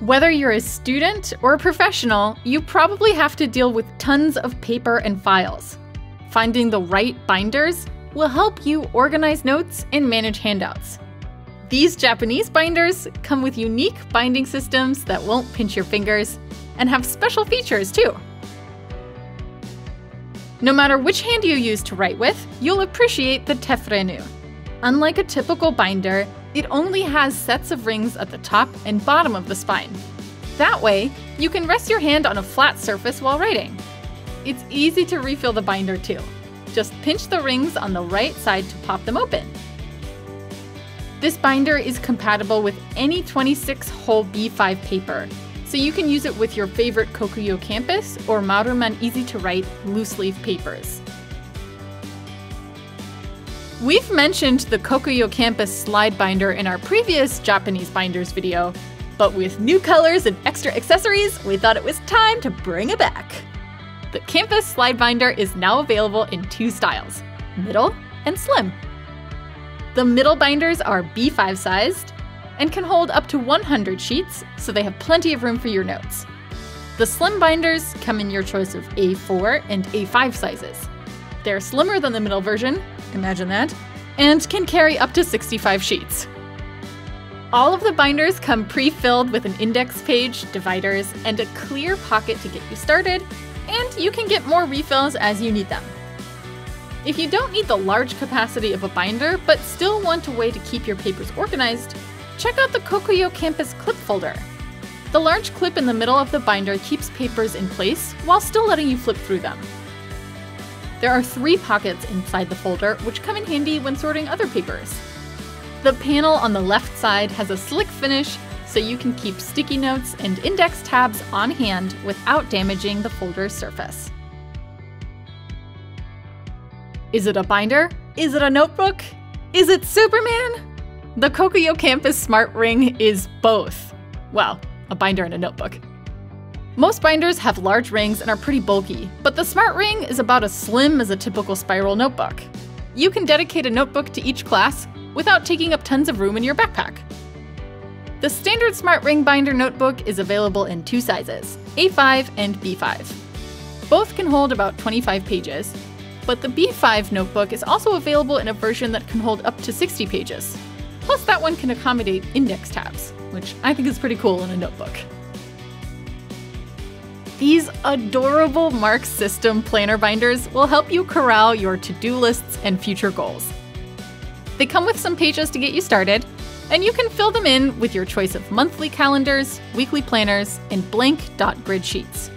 Whether you're a student or a professional, you probably have to deal with tons of paper and files. Finding the right binders will help you organize notes and manage handouts. These Japanese binders come with unique binding systems that won't pinch your fingers and have special features too. No matter which hand you use to write with, you'll appreciate the Tefrenu. Unlike a typical binder, it only has sets of rings at the top and bottom of the spine. That way, you can rest your hand on a flat surface while writing. It's easy to refill the binder too. Just pinch the rings on the right side to pop them open. This binder is compatible with any 26 hole B5 paper, so you can use it with your favorite Kokuyo Campus or Maruman Easy to Write loose leaf papers. We've mentioned the Kokuyo Campus slide binder in our previous Japanese binders video, but with new colors and extra accessories, we thought it was time to bring it back. The Campus slide binder is now available in two styles, middle and slim. The middle binders are B5 sized and can hold up to 100 sheets, so they have plenty of room for your notes. The slim binders come in your choice of A4 and A5 sizes. They're slimmer than the middle version, imagine that, and can carry up to 65 sheets. All of the binders come pre-filled with an index page, dividers, and a clear pocket to get you started, and you can get more refills as you need them. If you don't need the large capacity of a binder, but still want a way to keep your papers organized, check out the Kokuyo Campus Clip Folder. The large clip in the middle of the binder keeps papers in place while still letting you flip through them. There are three pockets inside the folder, which come in handy when sorting other papers. The panel on the left side has a slick finish, so you can keep sticky notes and index tabs on hand without damaging the folder's surface. Is it a binder? Is it a notebook? Is it Superman? The Kokuyo Campus Smart Ring is both. Well, a binder and a notebook. Most binders have large rings and are pretty bulky, but the Smart Ring is about as slim as a typical spiral notebook. You can dedicate a notebook to each class without taking up tons of room in your backpack. The standard Smart Ring binder notebook is available in two sizes, A5 and B5. Both can hold about 25 pages, but the B5 notebook is also available in a version that can hold up to 60 pages. Plus, that one can accommodate index tabs, which I think is pretty cool in a notebook. These adorable Mark System planner binders will help you corral your to-do lists and future goals. They come with some pages to get you started, and you can fill them in with your choice of monthly calendars, weekly planners, and blank dot grid sheets.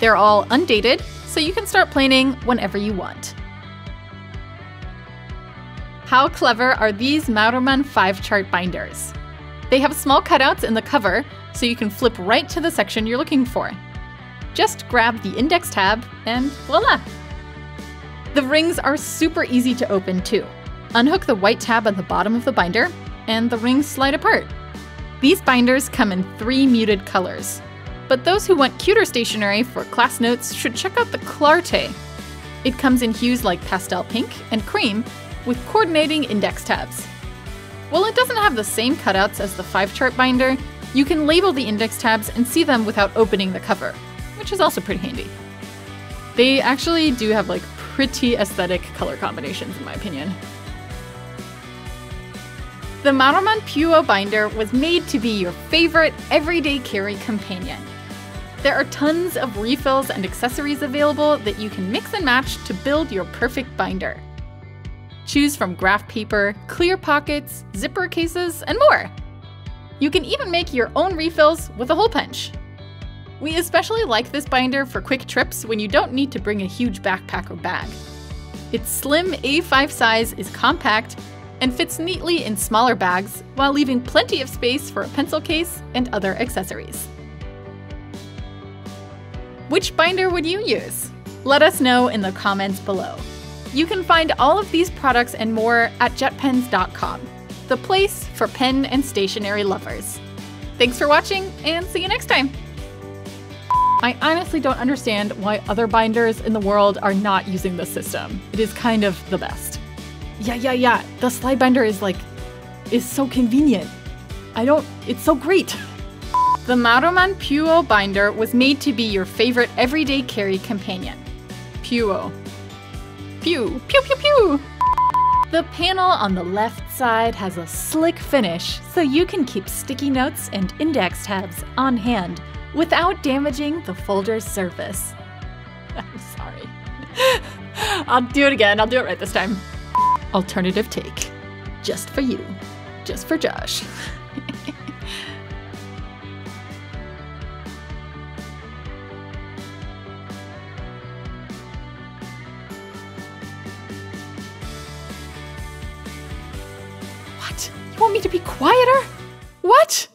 They're all undated, so you can start planning whenever you want. How clever are these Maruman 5 chart binders? They have small cutouts in the cover, so you can flip right to the section you're looking for. Just grab the index tab and voila! The rings are super easy to open too. Unhook the white tab at the bottom of the binder, and the rings slide apart. These binders come in three muted colors, but those who want cuter stationery for class notes should check out the Clarté. It comes in hues like pastel pink and cream, with coordinating index tabs. While it doesn't have the same cutouts as the 5-chart binder, you can label the index tabs and see them without opening the cover which is also pretty handy. They actually do have like pretty aesthetic color combinations in my opinion. The Maruman Puo binder was made to be your favorite everyday carry companion. There are tons of refills and accessories available that you can mix and match to build your perfect binder. Choose from graph paper, clear pockets, zipper cases, and more. You can even make your own refills with a hole punch. We especially like this binder for quick trips when you don't need to bring a huge backpack or bag. Its slim A5 size is compact and fits neatly in smaller bags while leaving plenty of space for a pencil case and other accessories. Which binder would you use? Let us know in the comments below. You can find all of these products and more at jetpens.com, the place for pen and stationery lovers. Thanks for watching and see you next time! I honestly don't understand why other binders in the world are not using this system. It is kind of the best. Yeah, yeah, yeah. The slide binder is like, is so convenient. I don't, it's so great. The Maruman Puo binder was made to be your favorite everyday carry companion. Puo. Pew, pew, pew, pew! The panel on the left side has a slick finish, so you can keep sticky notes and index tabs on hand without damaging the folder's surface. I'm sorry. I'll do it again. I'll do it right this time. Alternative take. Just for you. Just for Josh. what? You want me to be quieter? What?